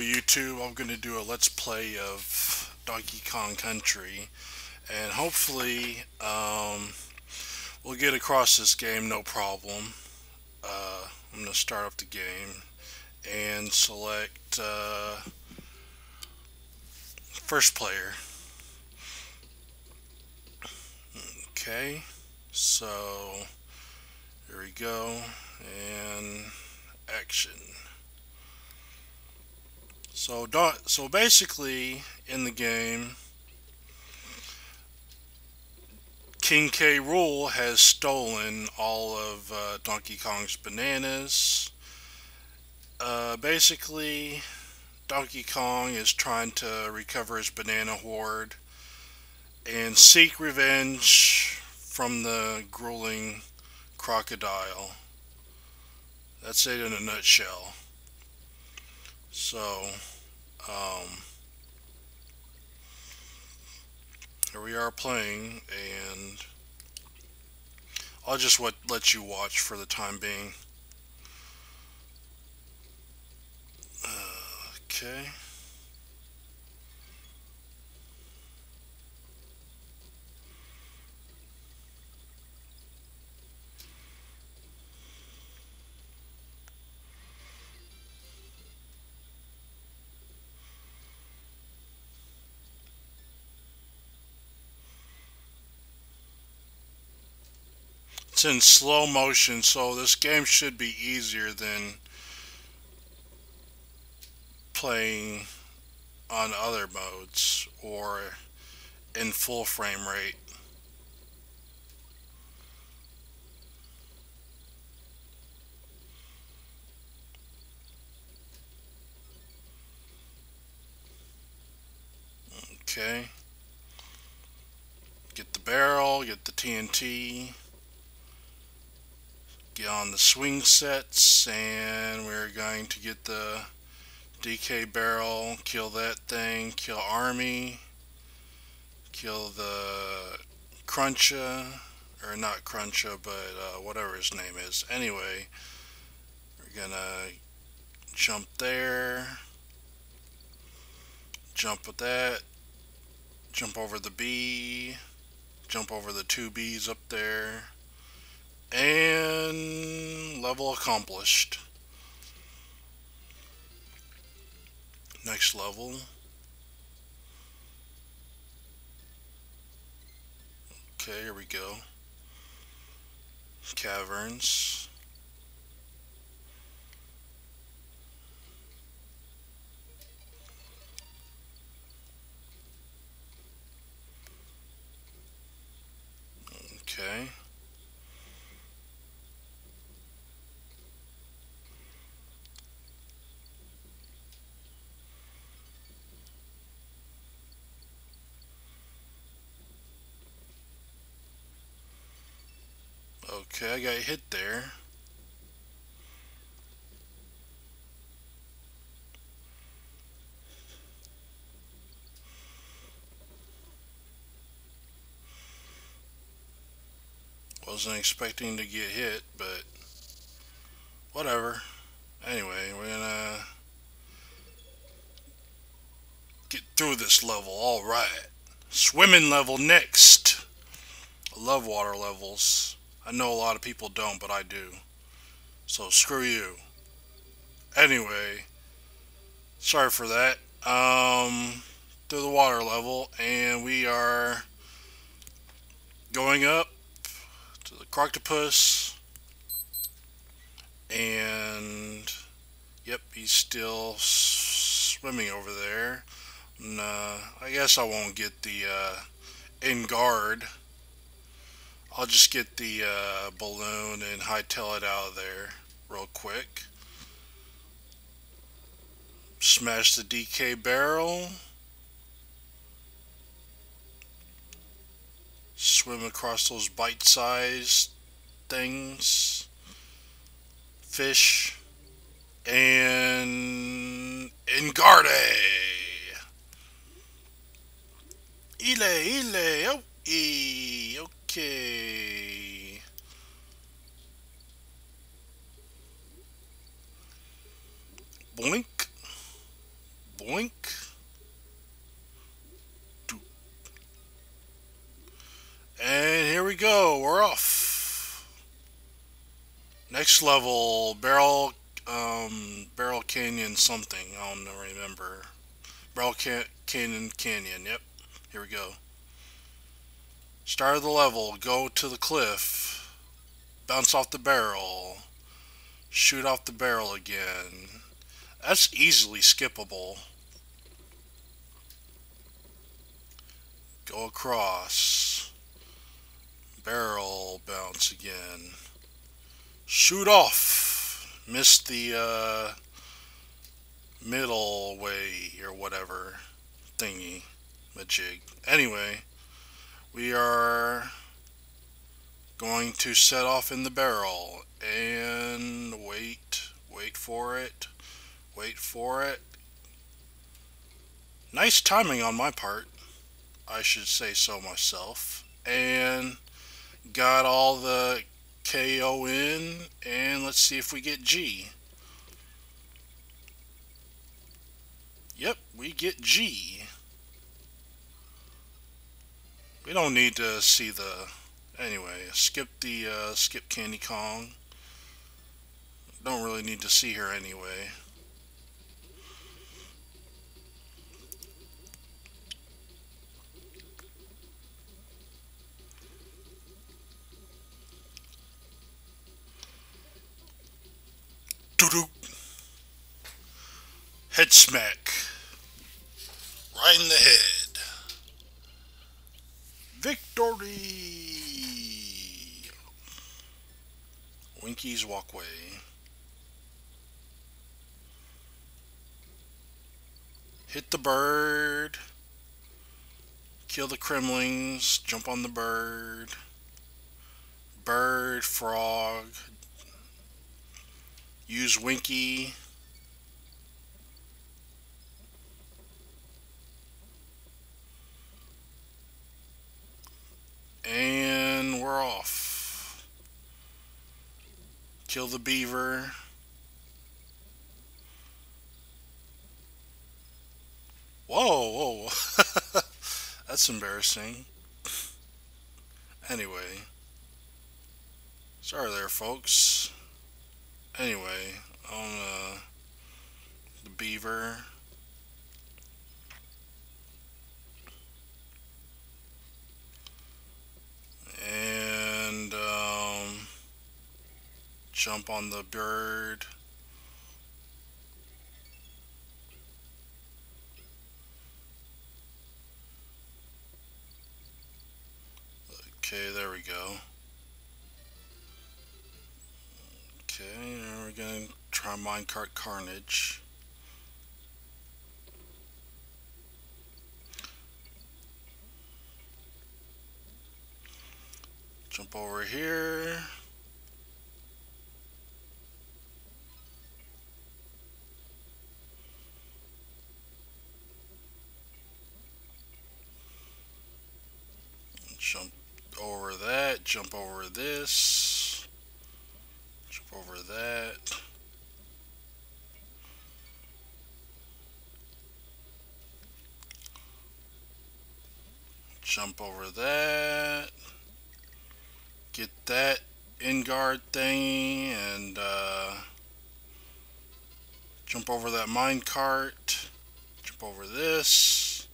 YouTube, I'm going to do a let's play of Donkey Kong Country and hopefully um, we'll get across this game no problem. Uh, I'm going to start up the game and select uh, first player. Okay, so here we go and action. So, so basically, in the game, King K. Rool has stolen all of uh, Donkey Kong's bananas. Uh, basically, Donkey Kong is trying to recover his banana hoard and seek revenge from the grueling crocodile. That's it in a nutshell. So, um, here we are playing, and I'll just let, let you watch for the time being. Uh, okay. It's in slow motion, so this game should be easier than playing on other modes or in full frame rate. Okay. Get the barrel, get the TNT on the swing sets and we're going to get the DK barrel, kill that thing, kill Army, kill the Cruncha, or not Cruncha, but uh, whatever his name is. Anyway, we're gonna jump there, jump with that, jump over the B, jump over the two Bs up there, and level accomplished. Next level. Okay, here we go. Caverns. Okay. Okay, I got hit there. Wasn't expecting to get hit, but whatever. Anyway, we're gonna get through this level. Alright. Swimming level next. I love water levels. I know a lot of people don't, but I do. So screw you. Anyway, sorry for that. Um, through the water level, and we are going up to the Croctopus, and yep, he's still swimming over there. And, uh, I guess I won't get the uh, Enguarde. I'll just get the uh, balloon and hightail it out of there real quick. Smash the DK barrel. Swim across those bite-sized things. Fish. And... Enguarde! Ile, ile, oh, e, okay. Okay. Blink. Boink. And here we go. We're off. Next level, Barrel, um, Barrel Canyon something. I don't remember. Barrel Can Canyon Canyon. Yep. Here we go. Start of the level. Go to the cliff. Bounce off the barrel. Shoot off the barrel again. That's easily skippable. Go across. Barrel bounce again. Shoot off. Missed the uh, middle way or whatever thingy. Majig. Anyway, we are going to set off in the barrel and wait, wait for it, wait for it. Nice timing on my part, I should say so myself. And got all the KO in, and let's see if we get G. Yep, we get G. We don't need to see the... Anyway, skip the, uh, skip Candy Kong. Don't really need to see her anyway. Head smack. Right in the head. Victory! Winky's Walkway. Hit the bird. Kill the Kremlings. Jump on the bird. Bird, frog. Use Winky. And we're off. Kill the beaver. Whoa, whoa. That's embarrassing. Anyway. Sorry there, folks. Anyway, on uh, the beaver. And um, jump on the bird. Okay, there we go. Okay, now we're going to try Minecart Carnage. Jump over here. Jump over that, jump over this, jump over that. Jump over that. Get that Enguarde thing and uh, jump over that mine cart. Jump over this.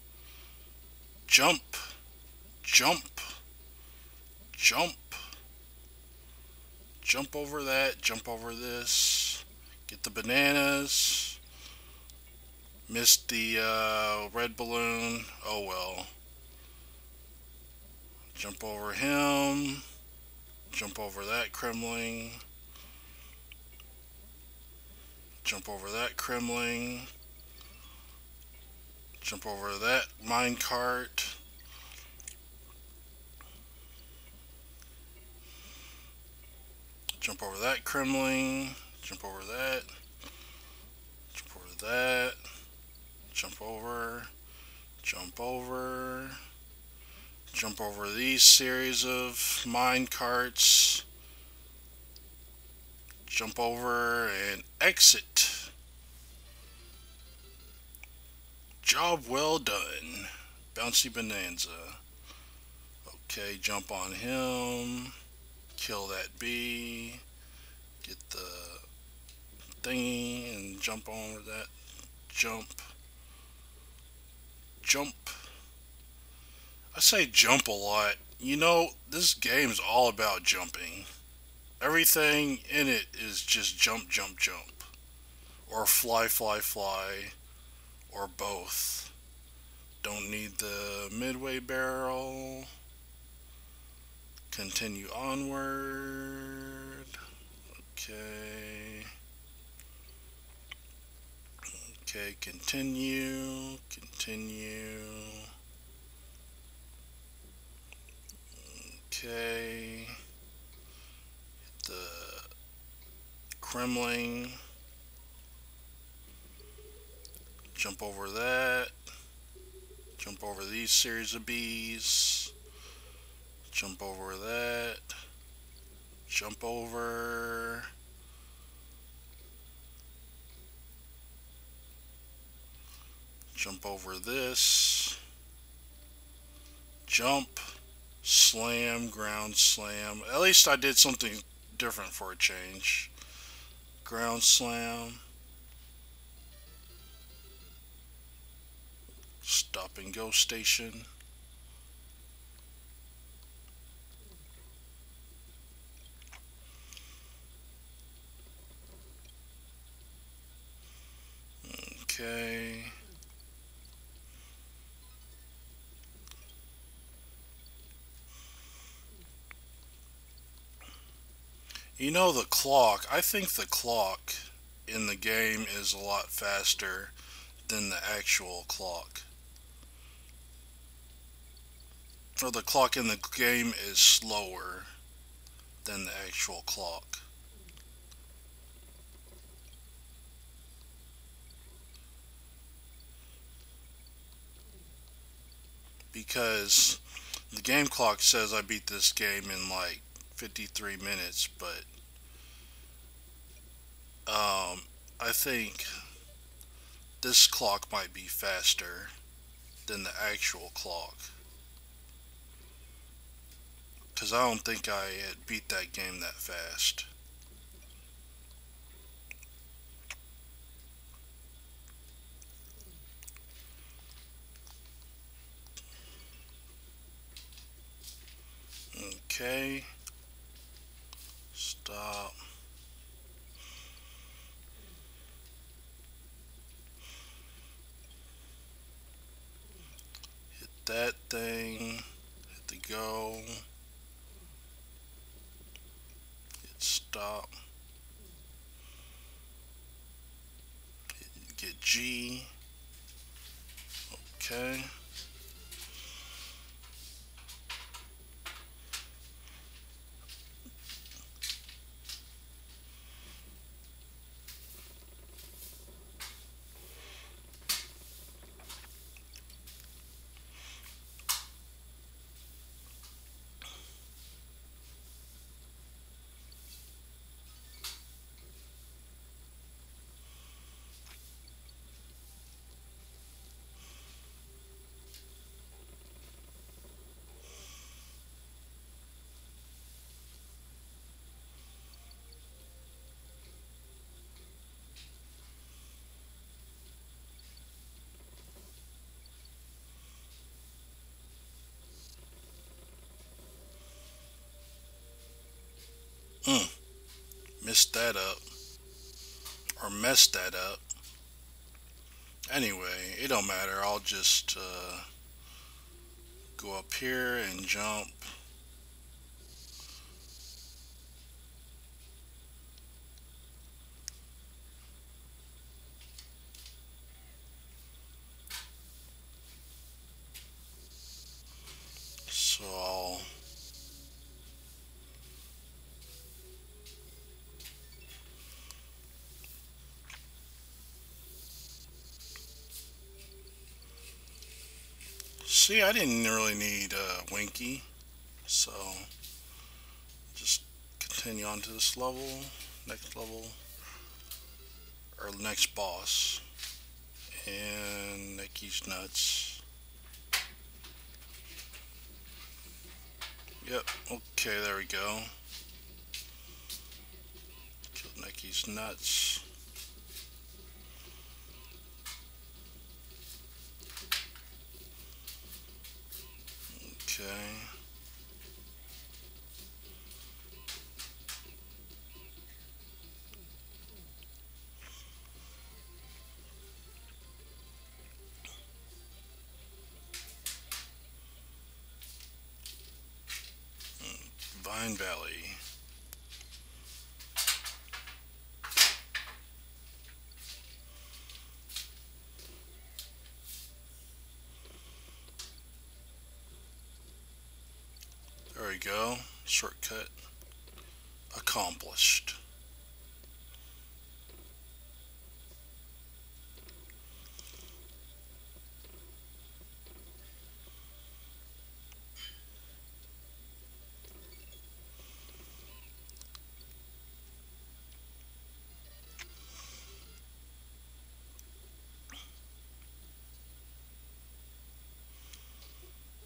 Jump. Jump jump. Jump over that, jump over this. Get the bananas. Missed the uh, red balloon. Oh well. Jump over him. Jump over that Kremling. Jump over that Kremling. Jump over that minecart. Jump over that Kremling. Jump over that. Jump over that. Jump over. Jump over. Jump over these series of mine carts. Jump over and exit. Job well done. Bouncy Bonanza. Okay, jump on him. Kill that bee. Get the thingy and jump over that. Jump. Jump. I say jump a lot. You know, this game's all about jumping. Everything in it is just jump, jump, jump. Or fly, fly, fly. Or both. Don't need the midway barrel. Continue onward. Okay. Okay, continue. Continue. Okay. The Kremlin. Jump over that. Jump over these series of bees. Jump over that. Jump over. Jump over this. Jump. Slam. Ground slam. At least I did something different for a change. Ground slam. Stop and go station. Okay. You know the clock, I think the clock in the game is a lot faster than the actual clock. Or the clock in the game is slower than the actual clock. Because the game clock says I beat this game in like 53 minutes, but um, I think this clock might be faster than the actual clock. Because I don't think I had beat that game that fast. Okay. Stop. Hit that thing. Hit the go. Hit stop. Hit, get G. Okay. Mm. Missed that up. Or messed that up. Anyway, it don't matter. I'll just uh, go up here and jump. So I'll See, I didn't really need uh, Winky, so just continue on to this level, next level, or next boss, And Necky's nuts. Yep, okay, there we go. Killed Necky's nuts. Okay. We go. Shortcut accomplished.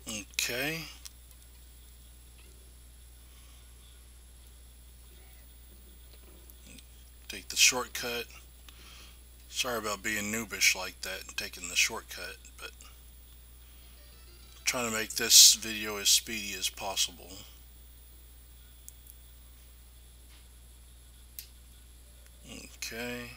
Okay. Take the shortcut. Sorry about being noobish like that and taking the shortcut, but trying to make this video as speedy as possible. Okay.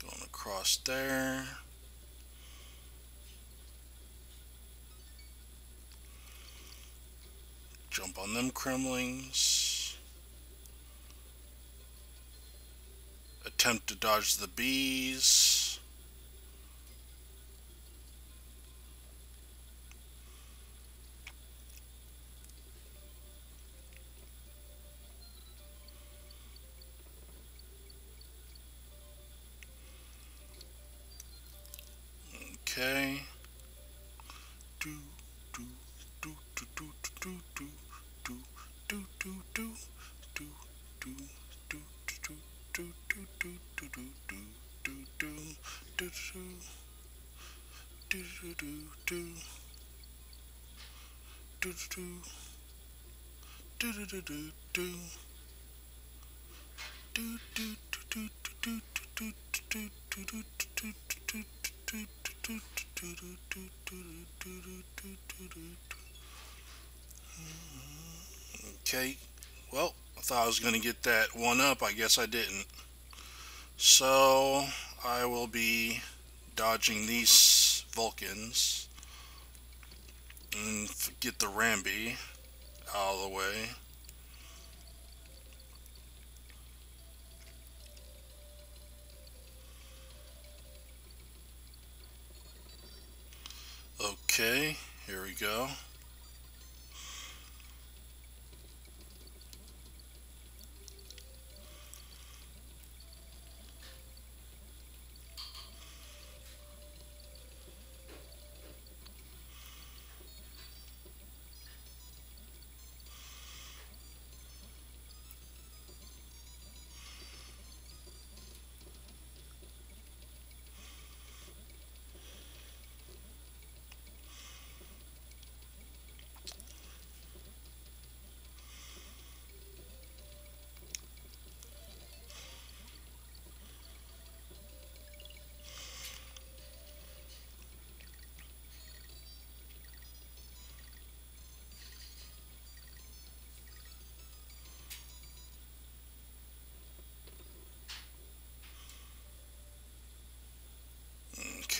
Going across there. Jump on them Kremlings. Attempt to dodge the bees. Okay, well, I thought I was going to get that one up. I guess I didn't. So, I will be dodging these Vulcans and get the Rambi out of the way. Okay, here we go.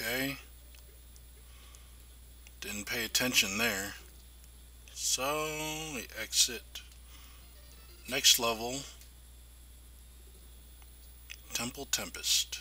Okay. Didn't pay attention there. So, we exit. Next level. Temple Tempest.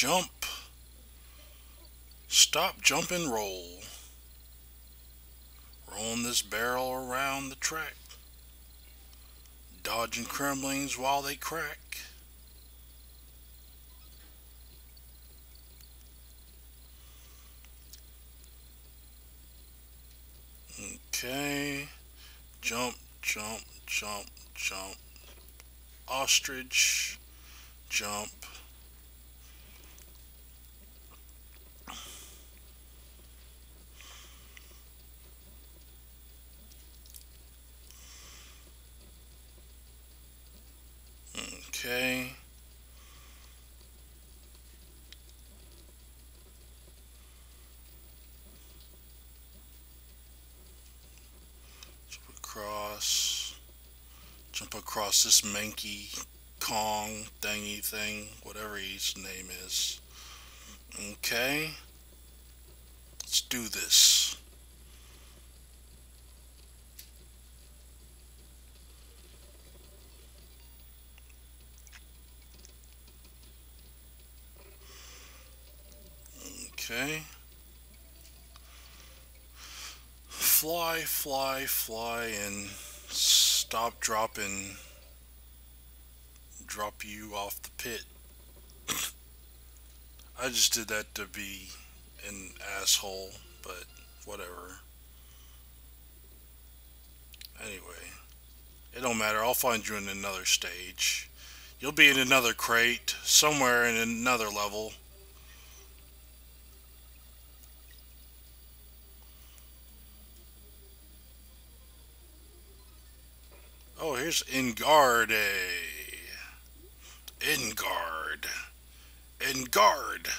Jump. Stop, jump, and roll. Rolling this barrel around the track. Dodging crumblings while they crack. Okay. Jump, jump, jump, jump. Ostrich. Jump. Okay. Jump across. This manky Kong thingy thing, whatever his name is. Okay. Let's do this. Okay. Fly, fly, fly, and stop, drop, and drop you off the pit. I just did that to be an asshole, but whatever. Anyway, it don't matter. I'll find you in another stage. You'll be in another crate, somewhere in another level. Oh, here's Enguarde. Enguarde. Enguarde.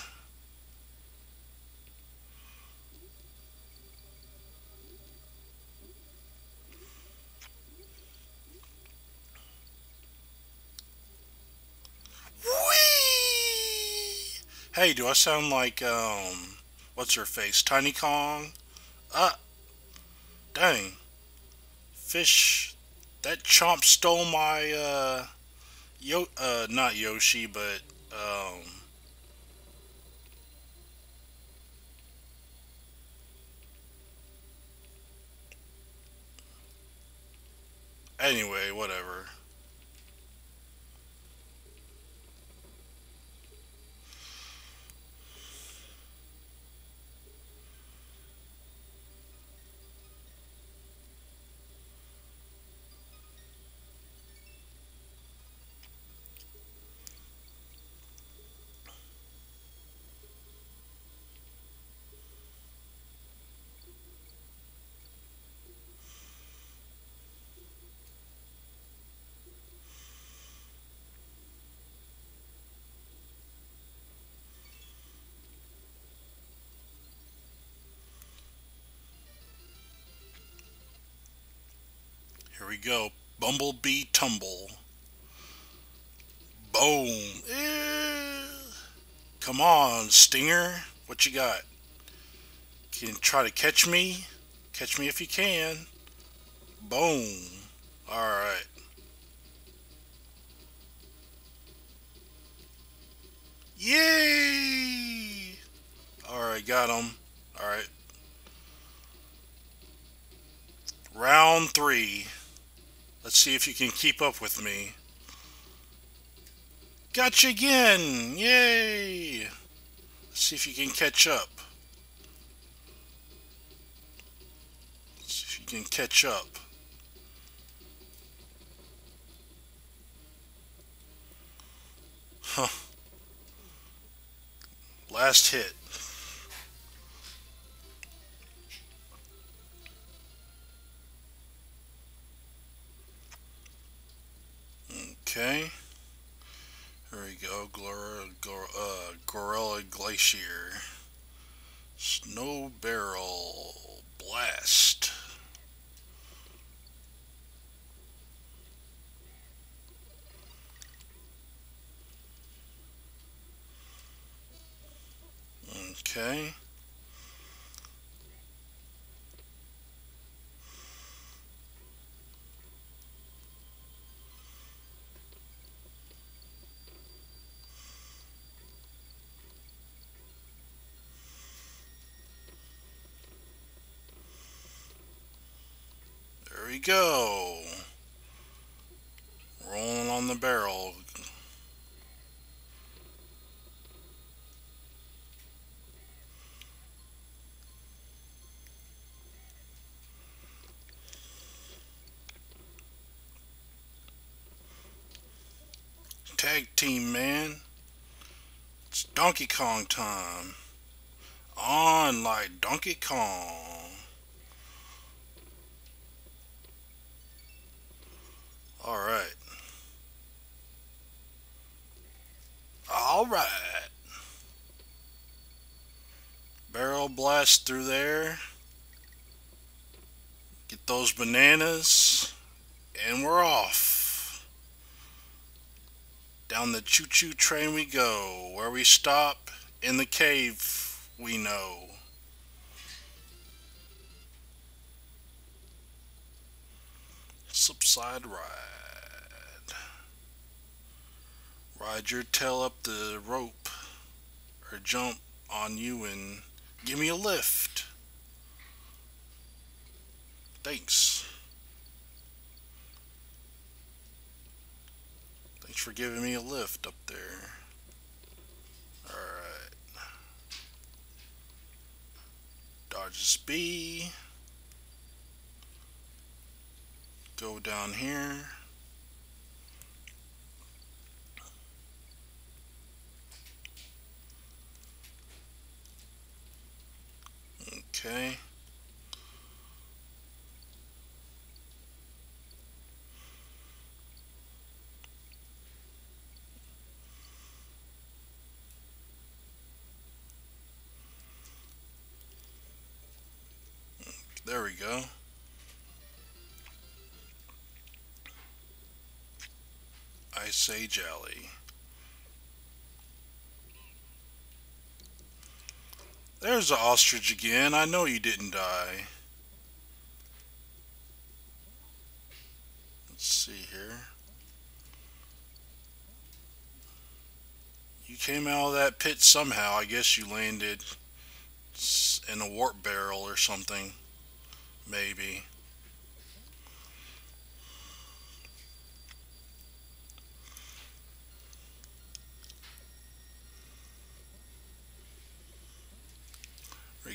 Whee! Hey, do I sound like, um, what's her face? Tiny Kong? Ah, dang. Fish that chomp stole my uh yo uh not Yoshi but um anyway whatever Here we go. Bumblebee Tumble. Boom. Eh. Come on, Stinger. What you got? Can try to catch me? Catch me if you can. Boom. Alright. Yay! Alright, got him. Alright. Round three. Let's see if you can keep up with me. Gotcha again! Yay! Let's see if you can catch up. Let's see if you can catch up. Huh. Last hit. Okay. Here we go. Uh, Gorilla Glacier. Snow Barrel Blast. Okay. Go. Rolling on the barrel. Tag team, man. It's Donkey Kong time. On like Donkey Kong. Alright. Alright. Barrel blast through there. Get those bananas. And we're off. Down the choo-choo train we go. Where we stop? In the cave we know. Slipslide Ride. Ride your tail up the rope or jump on you and give me a lift. Thanks. Thanks for giving me a lift up there. Alright. Dodges B. Go down here. Okay. There we go. Ice Age Alley. There's the ostrich again. I know you didn't die. Let's see here. You came out of that pit somehow. I guess you landed in a warp barrel or something. Maybe.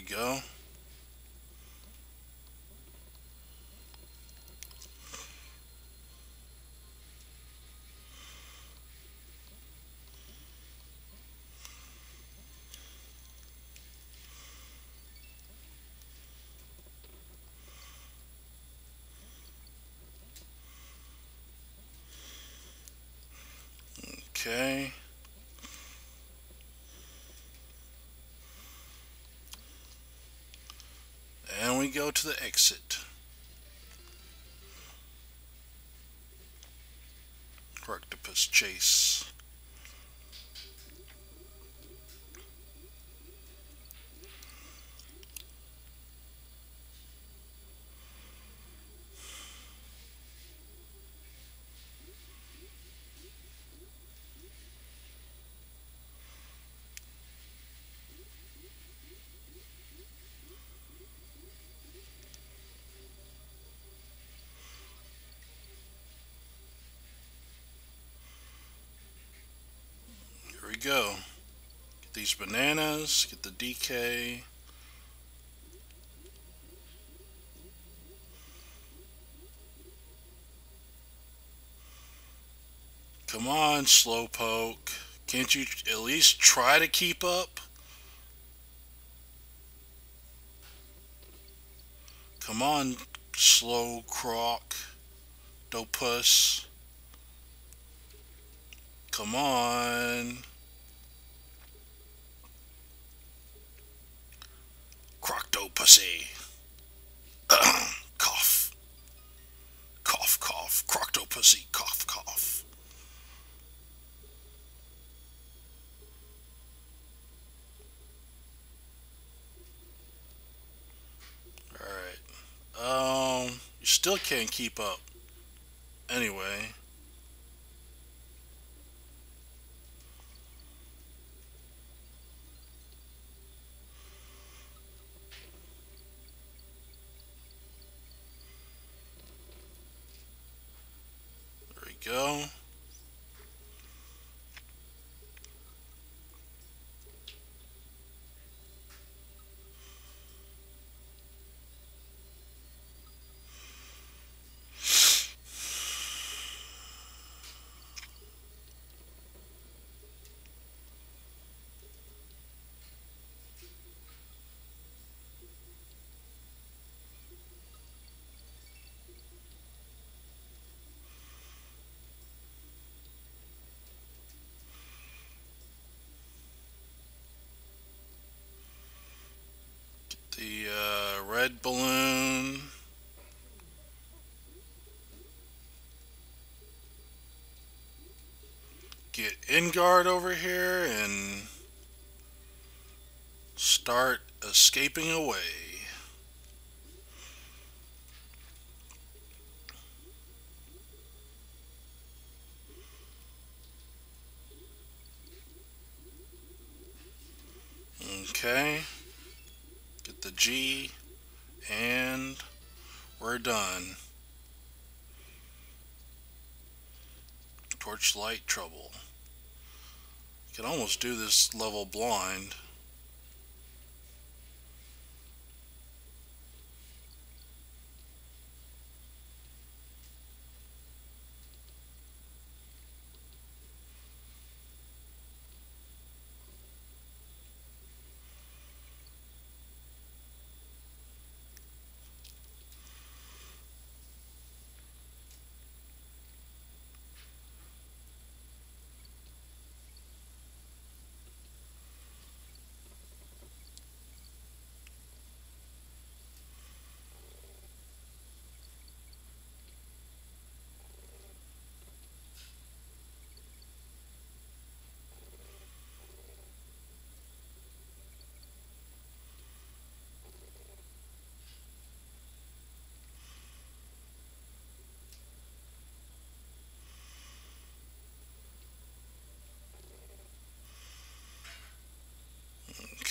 Go. Okay. And we go to the exit. Croctopus chase. Go. Get these bananas, get the DK. Come on, Slowpoke. Can't you at least try to keep up? Come on, Slow Croc. Dopus. Come on. Crocto pussy. cough. Cough, cough. Crocto pussy. Cough, cough. Alright. Um, you still can't keep up. Anyway. Enguarde over here and start escaping away. Okay. Get the G and we're done. Torchlight trouble. Can almost do this level blind.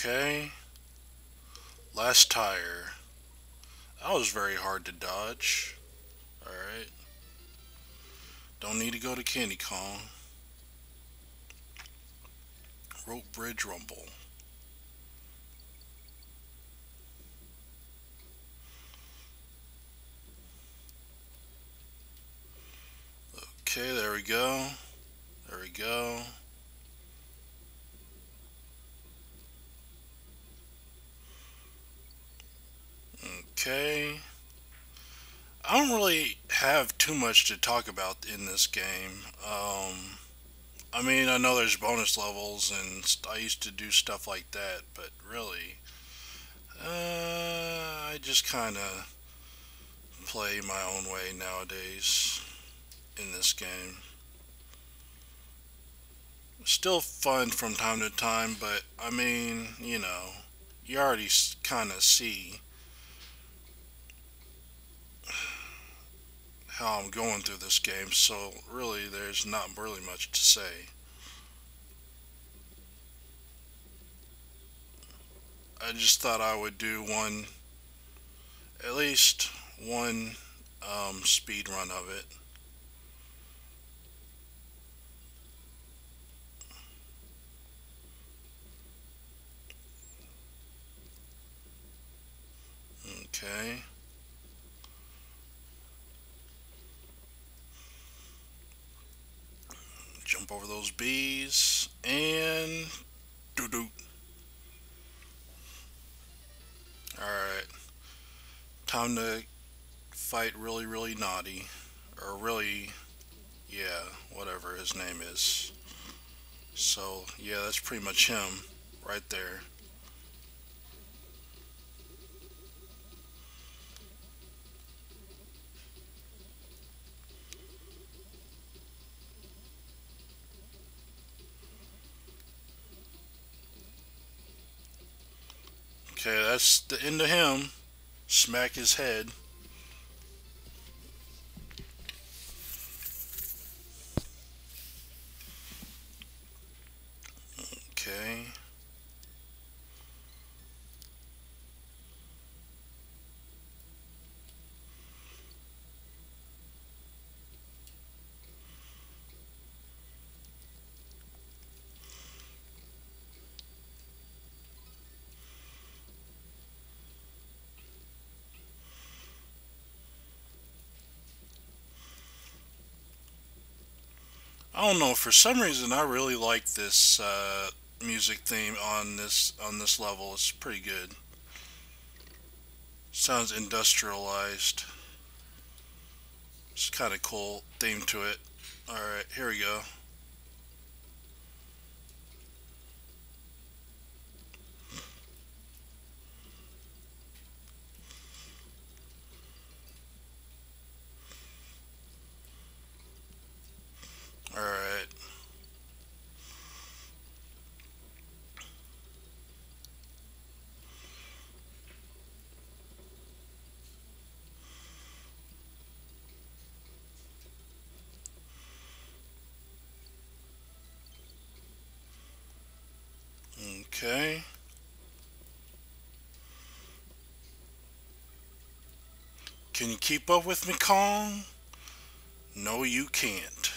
Okay. Last tire. That was very hard to dodge. Alright. Don't need to go to Candy Kong. Rope Bridge Rumble. Okay, there we go. There we go. Okay. I don't really have too much to talk about in this game. Um, I mean, I know there's bonus levels, and I used to do stuff like that, but really, uh, I just kind of play my own way nowadays in this game. Still fun from time to time, but I mean, you know, you already kind of see how I'm going through this game, so really there's not really much to say. I just thought I would do one, at least one um, speed run of it. Okay. Jump over those bees and doo doo. Alright. Time to fight really, really Gnawty. Or really, yeah, whatever his name is. So, yeah, that's pretty much him right there. Okay, that's the end of him. Smack his head. Okay. I don't know. For some reason, I really like this uh, music theme on this on this level. It's pretty good. Sounds industrialized. It's kind of cool theme to it. All right, here we go. Alright. Okay. Can you keep up with me, Kong? No, you can't.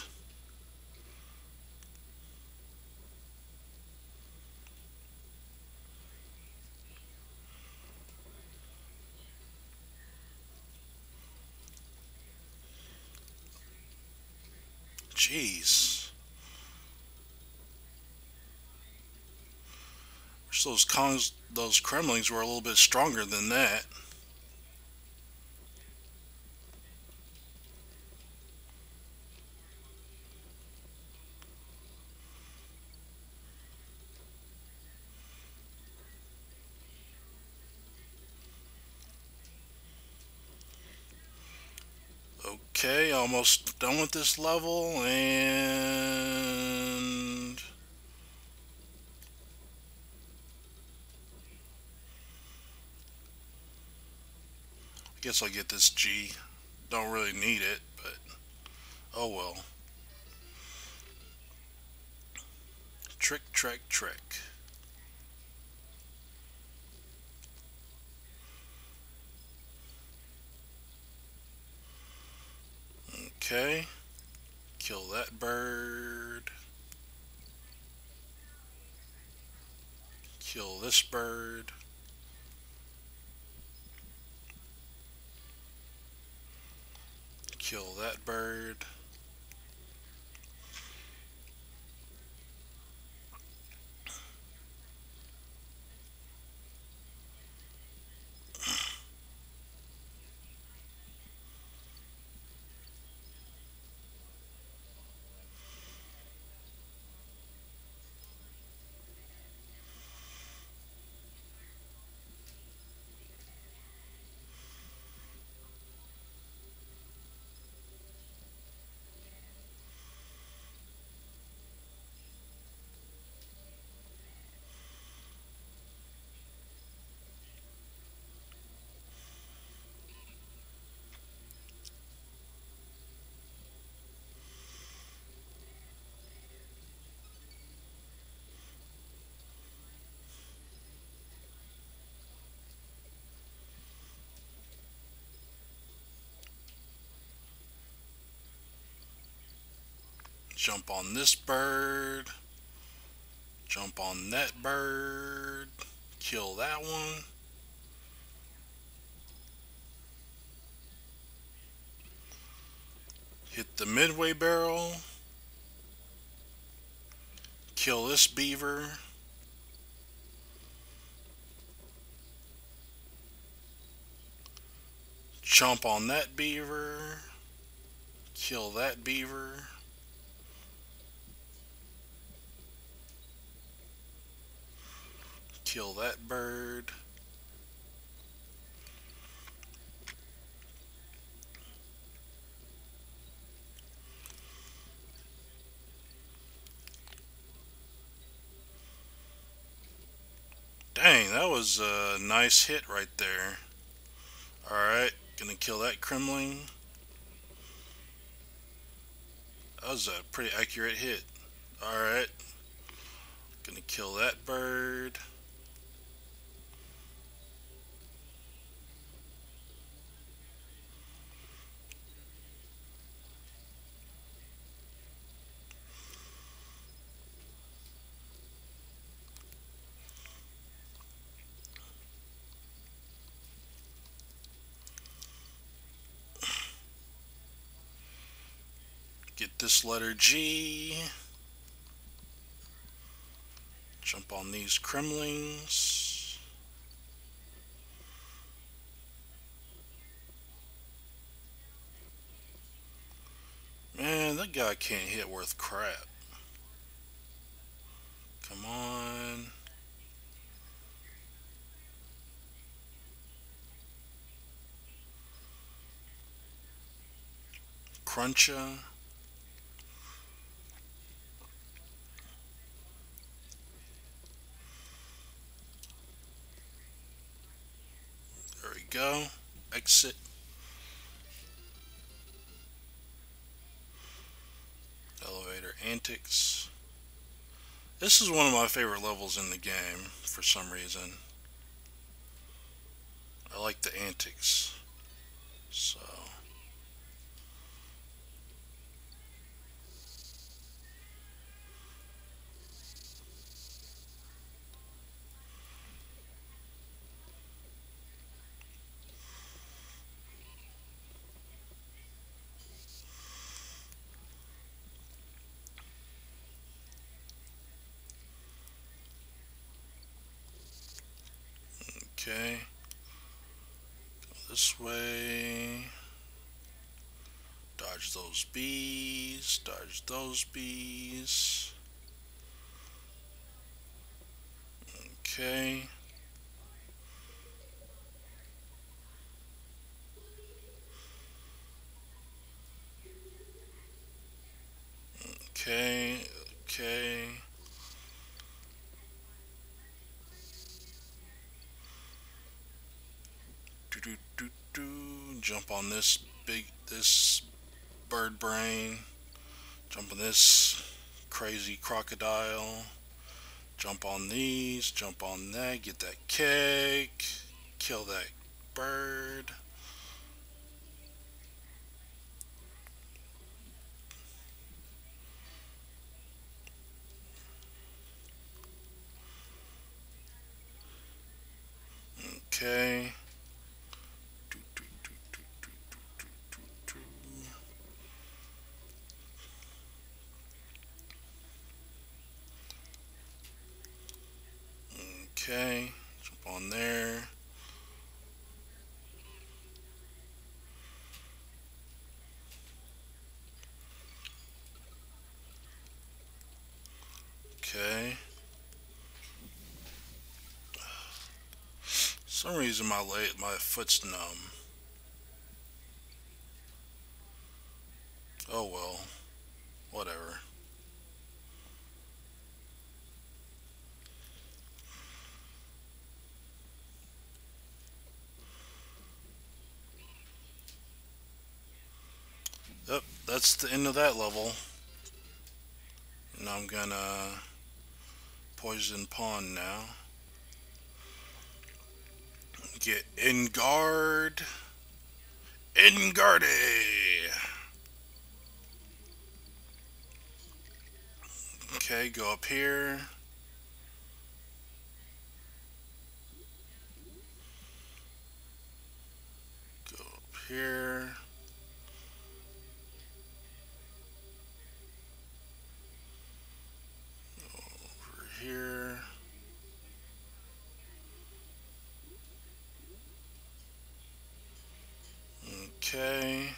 Jeez. Wish those Kongs, those Kremlings were a little bit stronger than that. Okay, almost done with this level, and... I guess I'll get this G. Don't really need it, but oh well. Trick, trick, trick. Okay. Kill that bird. Kill this bird. Kill that bird. Jump on this bird. Jump on that bird. Kill that one. Hit the midway barrel. Kill this beaver. Jump on that beaver. Kill that beaver. Kill that bird. Dang, that was a nice hit right there. Alright, gonna kill that Kremling. That was a pretty accurate hit. Alright. Gonna kill that bird. This letter G. Jump on these Kremlings. Man, that guy can't hit worth crap. Come on. Cruncher. Go. Exit. Elevator antics. This is one of my favorite levels in the game for some reason. I like the antics. So. Okay. This way. Dodge those bees. Dodge those bees. Okay. Okay. do do do jump on this big this bird brain jump on this crazy crocodile jump on these jump on that get that cake kill that bird okay Okay, jump on there. Okay. some reason my leg, my foot's numb. Oh well, whatever. Yep, that's the end of that level. And I'm gonna poison pond now. Get Enguarde. In Enguarde. Okay, go up here. Go up here. Here. Okay.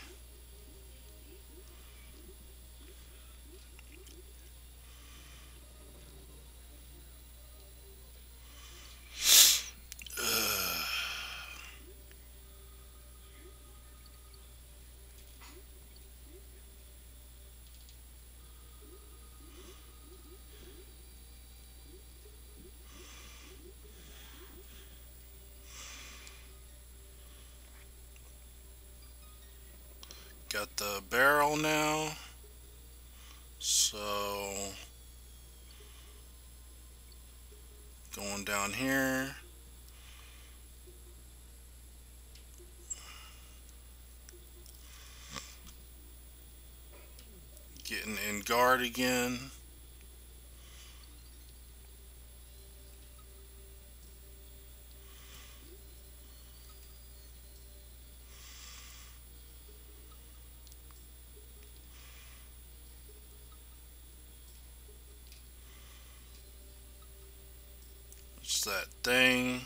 Got the barrel now. So going down here. Getting Enguarde again. It's that thing.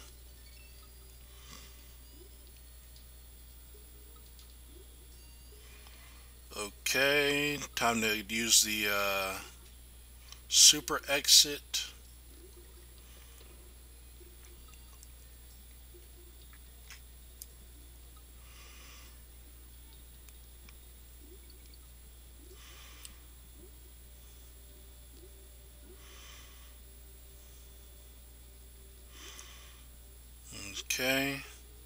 Okay, time to use the uh, super exit. Okay,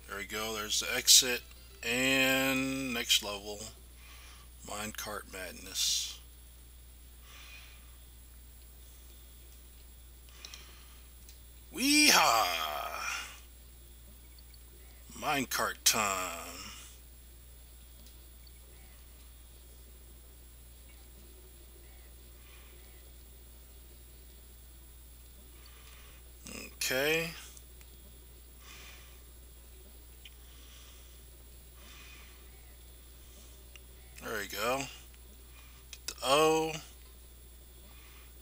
there we go. There's the exit and next level, Minecart Madness. Weehaw! Minecart time. Okay. There we go. Get the O.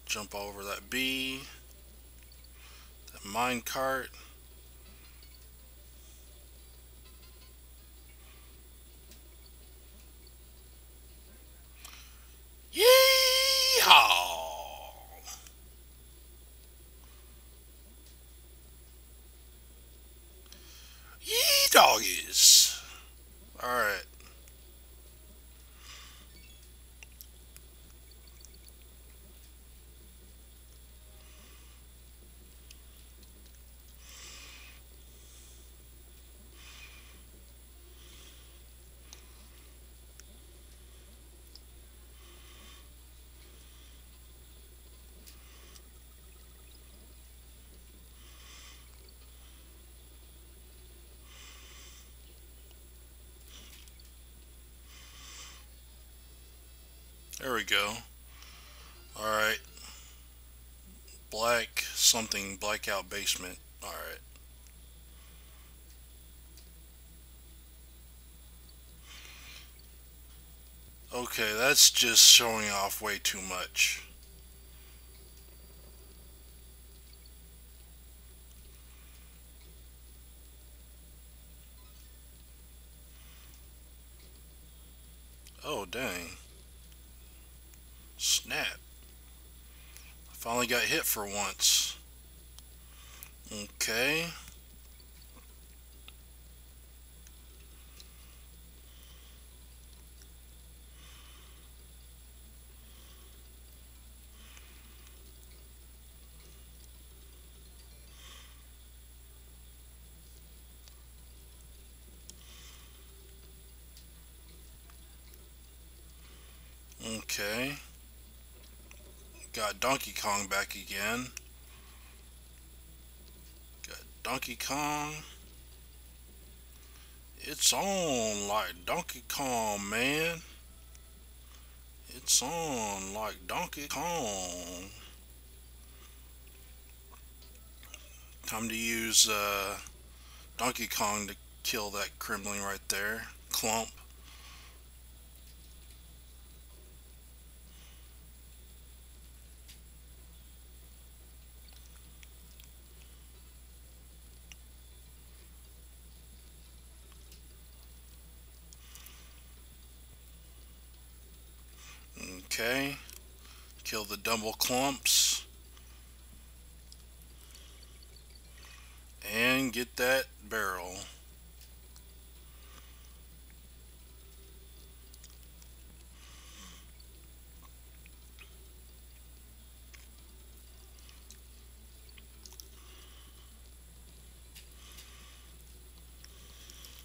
Jump over that B. That minecart. doggies. Alright. There we go. Alright. Black something, blackout basement. Alright. Okay, that's just showing off way too much. Oh, dang. Snap. I Finally got hit for once. Okay. Okay. Got Donkey Kong back again. Got Donkey Kong. It's on like Donkey Kong, man. It's on like Donkey Kong. Time to use uh, Donkey Kong to kill that Kremling right there. Klump. Okay. Kill the double Klumps. And get that barrel.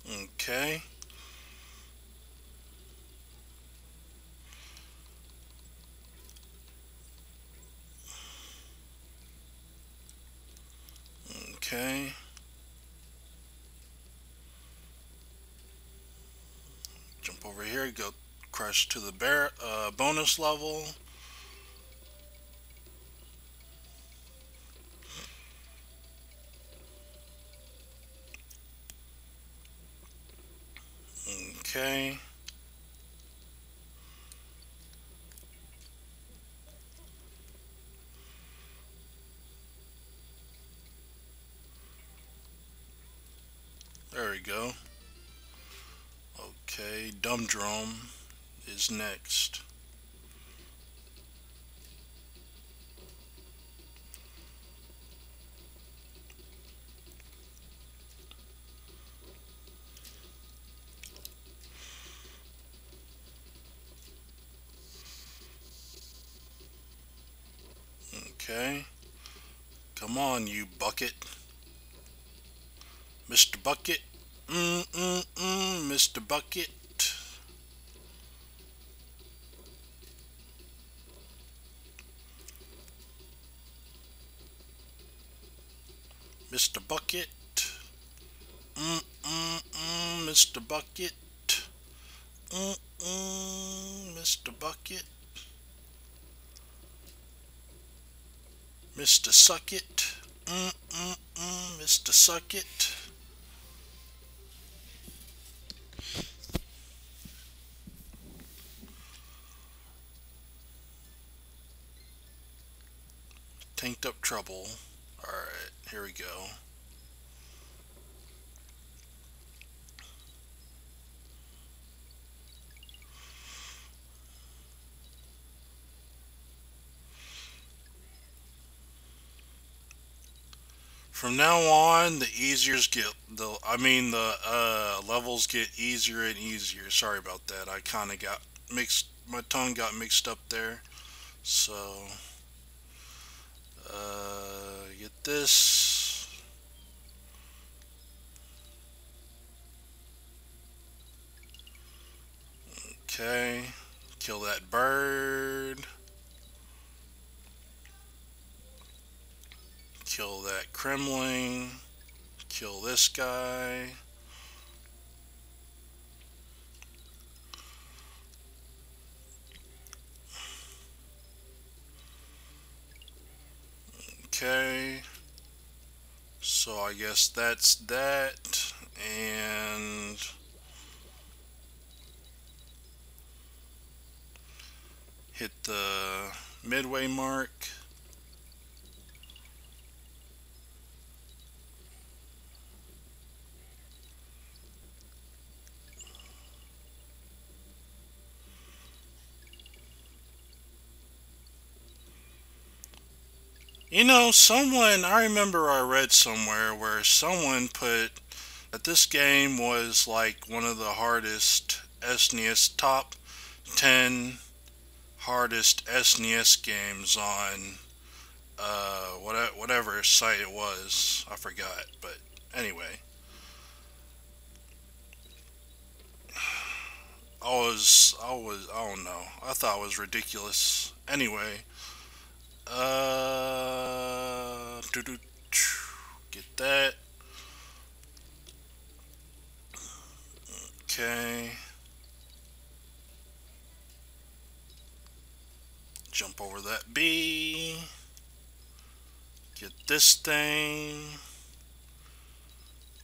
Okay. Jump over here, go to the bear, uh, bonus level. Okay. There we go. Okay, Dumb Drum is next. Okay. Come on, you bucket. Mr. Bucket. Mm, mm, mm, Mr. Bucket. Mr. Bucket. Mm-mm-mm, Mr. Bucket. Mm-mm, Mr. Bucket. Mr. Sucket. Mm-mm-mm, Mr. Sucket. Tanked up trouble. Alright, here we go. From now on, the easier get the I mean the uh, levels get easier and easier. Sorry about that. I kind of got mixed. My tongue got mixed up there. So uh, get this. Okay. Kill that bird. Kill that Kremling. Kill this guy. Okay. So I guess that's that. And... Hit the midway mark. You know, someone, I remember I read somewhere where someone put that this game was like one of the hardest SNES, top 10 hardest SNES games on uh, whatever site it was. I forgot, but anyway. I was, I was, I don't know. I thought it was ridiculous. Anyway. Uh, get that. Okay. Jump over that B. Get this thing.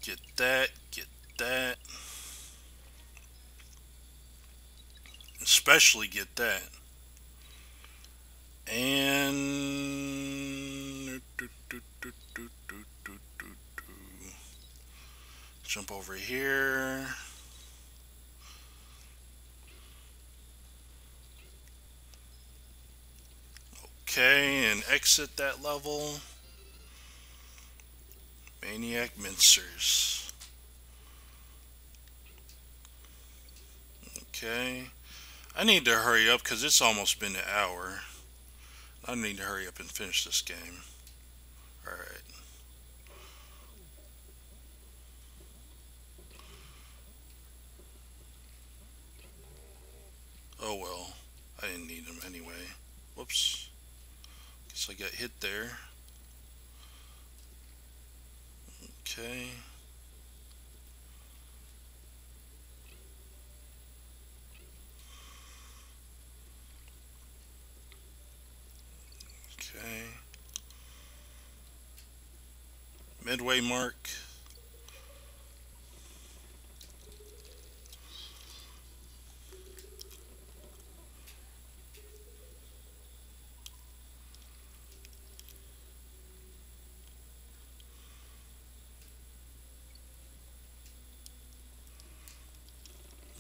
Get that, get that. Especially get that and jump over here. Okay and exit that level. Maniac mincers. Okay. I need to hurry up because it's almost been an hour I need to hurry up and finish this game. Alright. Oh well. I didn't need them anyway. Whoops. Guess I got hit there. Okay. Midway mark.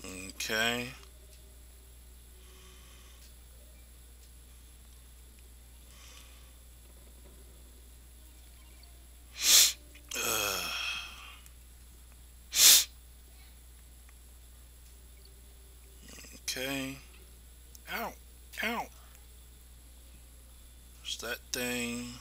Okay. That thing.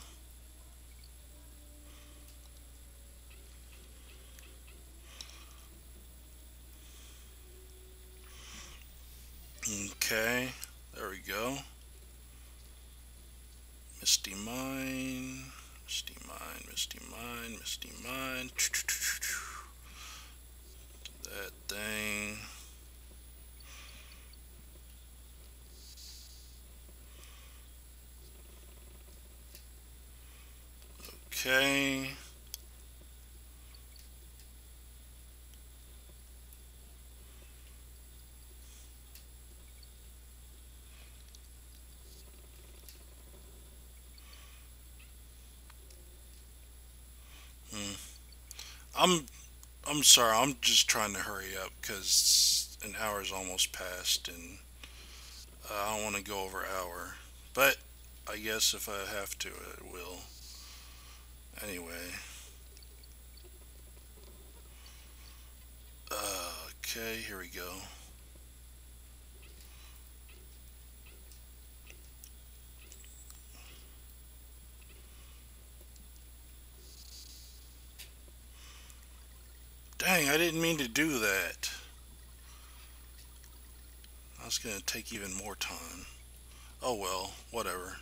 Okay. There we go. Misty Mine. Misty Mine, Misty Mine, Misty Mine. That thing. Okay. Hmm. I'm I'm sorry. I'm just trying to hurry up because an hour's almost passed, and uh, I don't want to go over hour. But I guess if I have to, I will. Anyway. Uh, okay, here we go. Dang, I didn't mean to do that. That's going to take even more time. Oh well, whatever.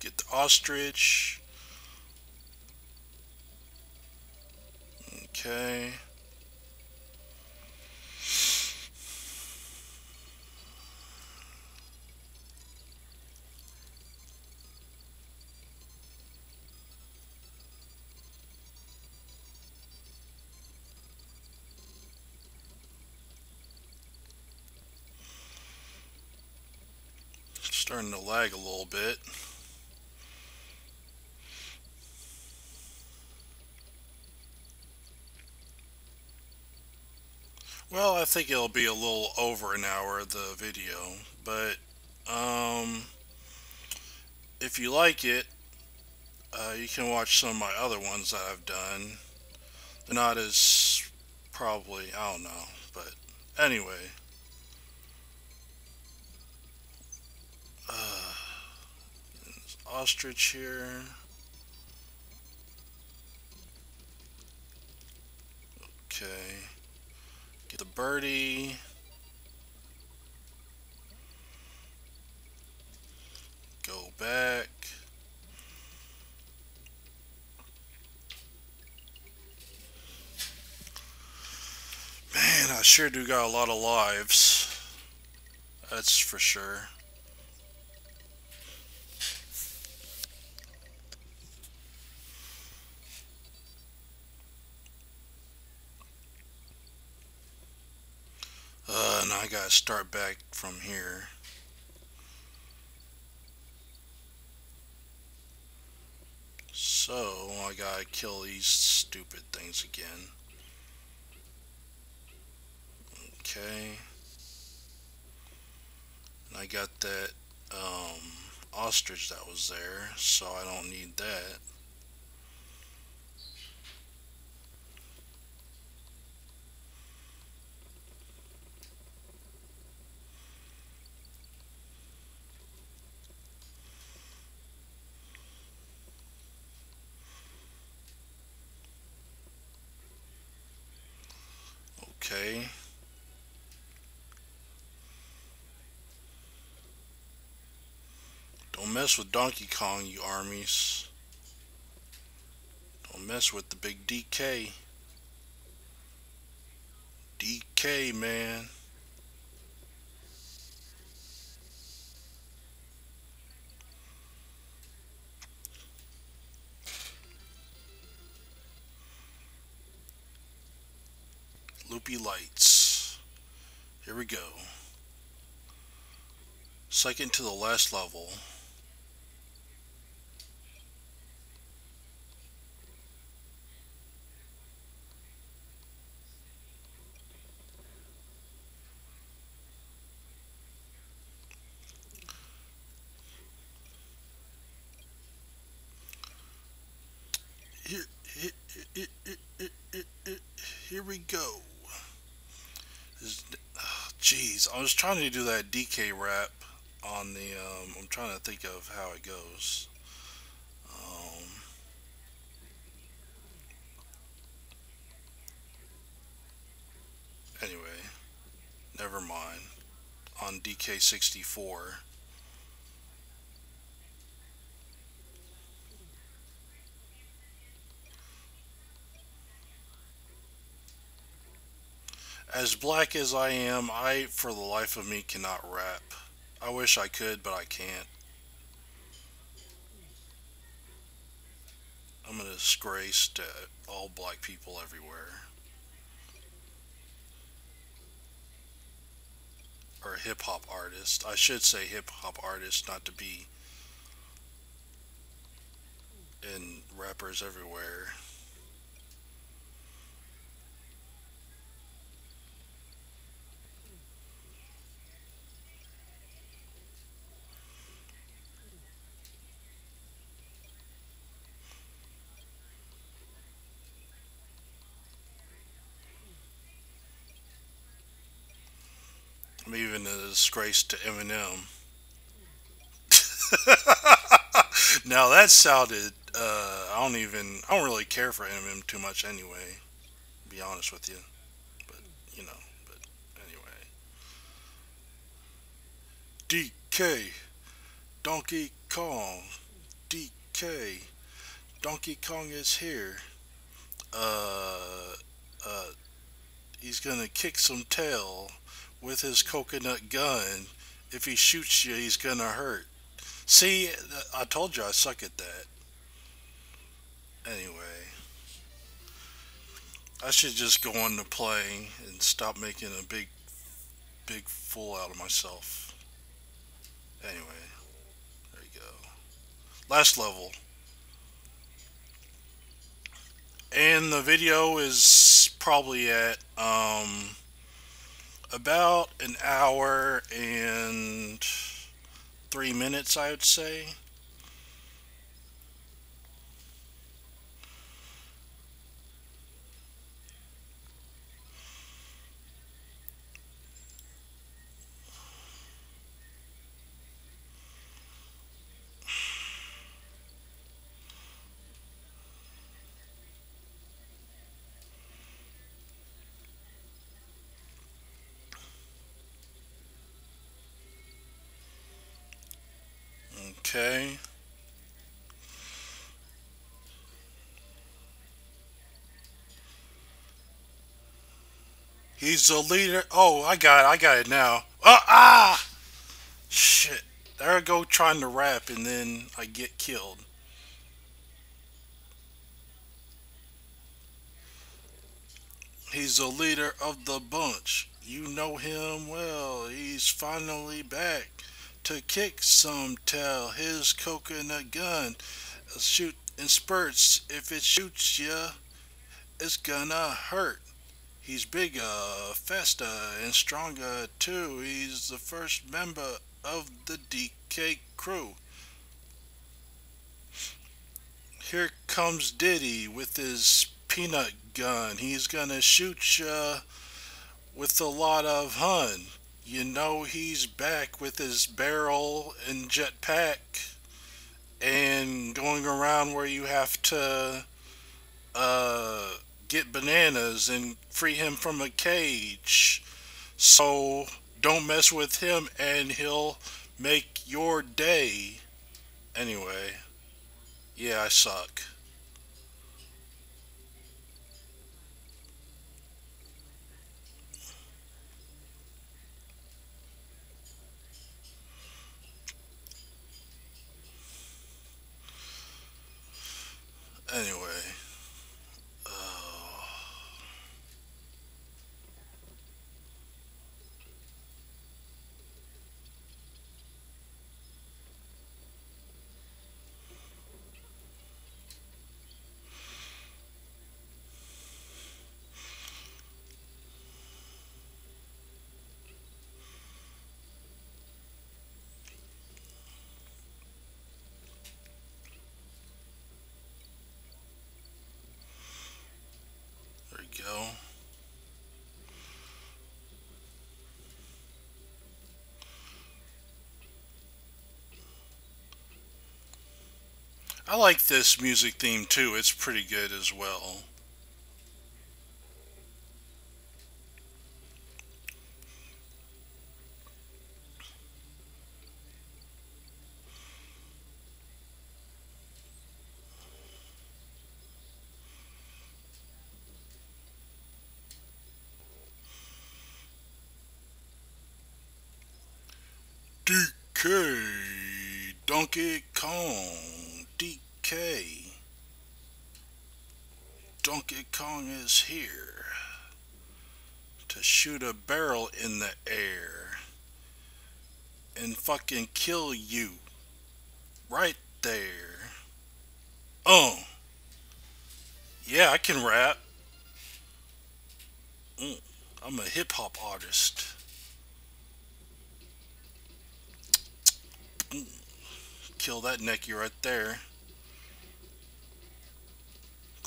Get the ostrich. Okay. starting to lag a little bit. Well, I think it'll be a little over an hour, of the video, but um, if you like it, uh, you can watch some of my other ones that I've done. They're not as probably, I don't know, but anyway. Ostrich here. Okay. Get the birdie. Go back. Man, I sure do got a lot of lives. That's for sure. Uh, now I gotta start back from here. So, I gotta kill these stupid things again. Okay. And I got that um, ostrich that was there, so I don't need that. Okay. Don't mess with Donkey Kong, you armies. Don't mess with the big DK. DK, man. Loopy lights. Here we go. Second to the last level. Here, here, here, here, here we go. Jeez, I was trying to do that DK rap on the. Um, I'm trying to think of how it goes. Um, anyway, never mind. On DK64. As black as I am, I, for the life of me, cannot rap. I wish I could, but I can't. I'm a disgrace to all black people everywhere. Or hip hop artist. I should say hip hop artist, not to be in rappers everywhere. I'm even a disgrace to Eminem. now that sounded. Uh, I don't even. I don't really care for Eminem too much anyway. To be honest with you, but you know. But anyway, DK, Donkey Kong, DK, Donkey Kong is here. Uh, uh, he's gonna kick some tail with his coconut gun. If he shoots you, he's gonna hurt. See, I told you I suck at that. Anyway, I should just go on to playing and stop making a big, big fool out of myself. Anyway, there you go. Last level. And the video is probably at, um, about an hour and three minutes, I would say. Okay. He's the leader. Oh, I got it. I got it now. Ah, ah! Shit. There I go trying to rap and then I get killed. He's the leader of the bunch. You know him well. He's finally back to kick some tail. His coconut gun uh, shoot in spurts. If it shoots ya, it's gonna hurt. He's bigger, uh, faster, and stronger too. He's the first member of the DK crew. Here comes Diddy with his peanut gun. He's gonna shoot ya with a lot of hun. You know he's back with his barrel and jetpack and going around where you have to uh, get bananas and free him from a cage. So don't mess with him and he'll make your day. Anyway, yeah, I suck. Anyway. I like this music theme too. It's pretty good as well. DK Donkey Kong. DK Donkey Kong is here to shoot a barrel in the air and fucking kill you right there. Oh. Yeah, I can rap. Mm, I'm a hip hop artist. Mm, kill that necky right there.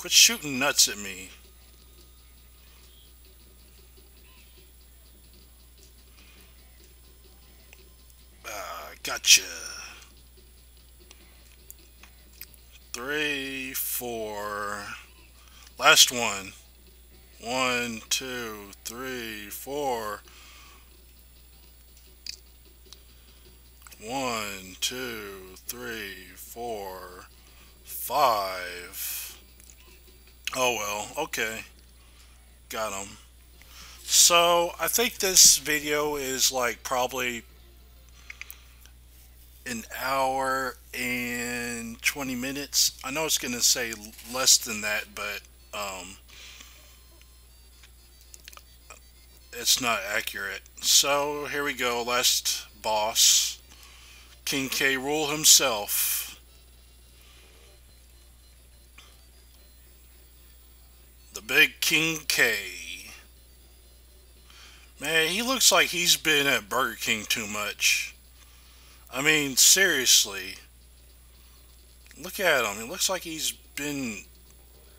Quit shooting nuts at me. Ah, gotcha. Three, four. Last one. One, two, three, four. One, two, three, four, five. Oh well, okay. Got him. So, I think this video is like probably an hour and 20 minutes. I know it's going to say less than that, but um, it's not accurate. So, here we go. Last boss. King K. Rool himself. The big King K. Man, he looks like he's been at Burger King too much. I mean, seriously. Look at him. It looks like he's been...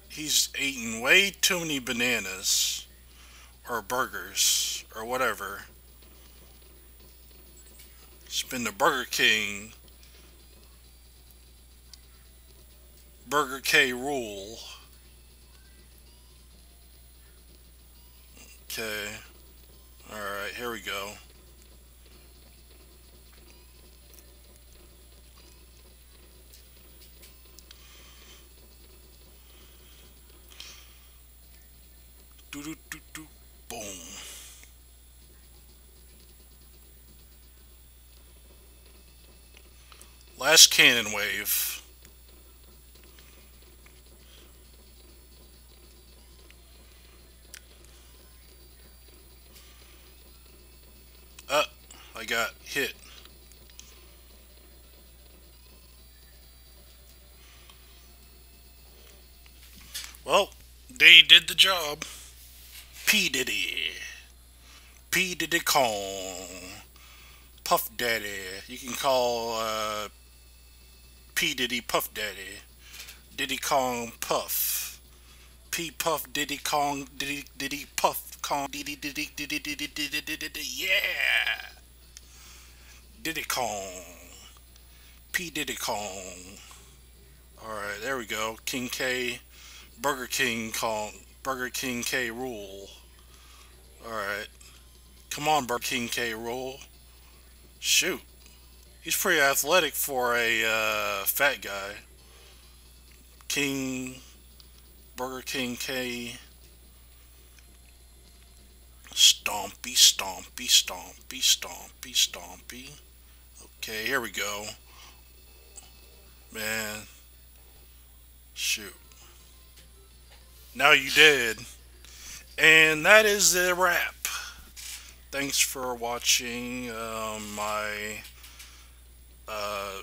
He's eaten way too many bananas. Or burgers. Or whatever. It's been the Burger King... Burger K Rool. Okay. Alright, here we go. Do do do do boom. Last cannon wave. Got hit. Well, they did the job. P. Diddy. P. Diddy Kong. Puff Daddy. You can call uh, P. Diddy Puff Daddy. Diddy Kong Puff. P. Puff Diddy Kong Diddy Diddy Puff Kong Diddy Diddy Diddy Diddy Diddy Diddy Yeah! Diddy Kong. P. Diddy Kong. Alright, there we go. King K. Burger King Kong. Burger King K. Rool. Alright. Come on, Burger King K. Rool. Shoot. He's pretty athletic for a uh, fat guy. King. Burger King K. Stompy, stompy, stompy, stompy, stompy. Okay, here we go. Man. Shoot. Now you did. And that is the wrap. Thanks for watching um, my uh,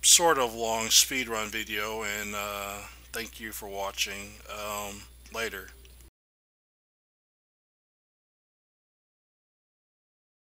sort of long speedrun video, and uh, thank you for watching. Um, later.